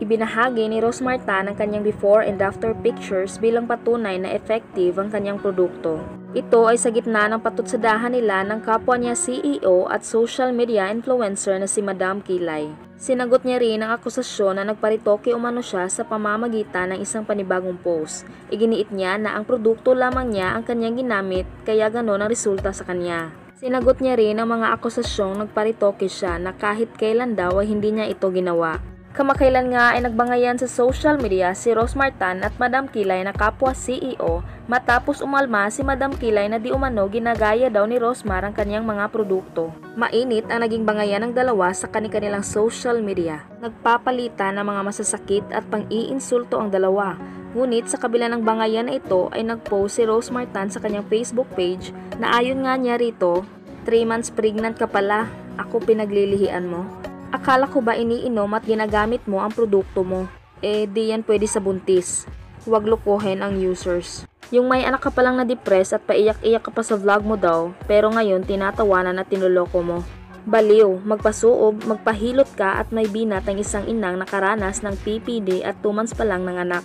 Ibinahagi ni Rose Marta ang kanyang before and after pictures bilang patunay na effective ang kanyang produkto. Ito ay sa gitna ng patutsadahan nila ng kapwa niya CEO at social media influencer na si Madam Kilay. Sinagot niya rin ang akusasyon na nagparitoke umano siya sa pamamagitan ng isang panibagong post. Iginiit niya na ang produkto lamang niya ang kanyang ginamit kaya ganon ang resulta sa kanya. Sinagot niya rin ang mga akusasyong nagparitoke siya na kahit kailan daw ay hindi niya ito ginawa. Kamakailan nga ay nagbangayan sa social media si Rose Martan at Madam Kilay na kapwa CEO matapos umalma si Madam Kilay na di umano ginagaya daw ni Rosmar ang kanyang mga produkto. Mainit ang naging bangayan ng dalawa sa kanilang social media. Nagpapalitan ng mga masasakit at pang-iinsulto ang dalawa. Ngunit sa kabila ng bangayan na ito ay nagpost si Rose Martan sa kanyang Facebook page na ayon nga niya rito, 3 months pregnant ka pala, ako pinaglilihian mo. Akala ko ba iniinom at ginagamit mo ang produkto mo? Eh, di yan pwede sa buntis. Huwag lukuhin ang users. Yung may anak ka palang na-depress at paiyak-iyak ka pa sa vlog mo daw, pero ngayon tinatawanan at tinuloko mo. Baliw, magpasuob, magpahilot ka at may binat ang isang inang nakaranas ng PPD at 2 months pa lang ng anak.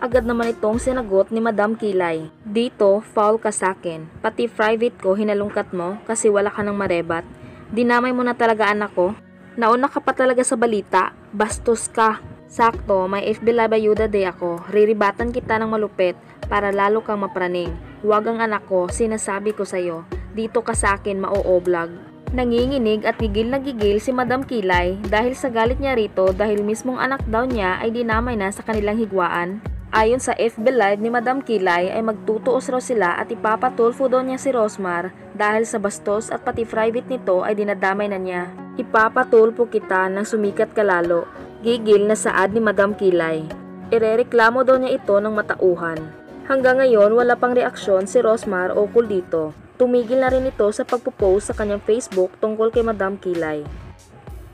Agad naman itong sinagot ni Madam Kilay. Dito, foul ka sakin. Pati private ko hinalungkat mo kasi wala ka ng marebat. Dinamay mo na talaga anak ko. Nauna ka pa talaga sa balita, bastos ka. Sakto, may FB Live Ayuda Day ako. Riribatan kita ng malupit para lalo kang mapraning. Huwag ang anak ko, sinasabi ko sa'yo. Dito ka sa akin mao-vlog. Nanginginig at gigil na gigil si Madam Kilay dahil sa galit niya rito dahil mismong anak daw niya ay dinamay na sa kanilang higwaan. Ayon sa FB Live ni Madam Kilay ay magtutuos raw sila at ipapatulfo daw niya si Rosmar dahil sa bastos at pati private nito ay dinadamay na niya. Ipapatulpo kita nang sumikat ka lalo. Gigil na saad ni Madam Kilay. Irereklamo daw niya ito ng matauhan. Hanggang ngayon wala pang reaksyon si Rosmar o dito. Tumigil na rin ito sa pagpo-post sa kanyang Facebook tungkol kay Madam Kilay.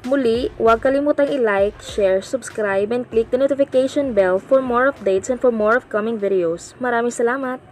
Muli, huwag kalimutang i-like, share, subscribe, and click the notification bell for more updates and for more upcoming videos. Maraming salamat!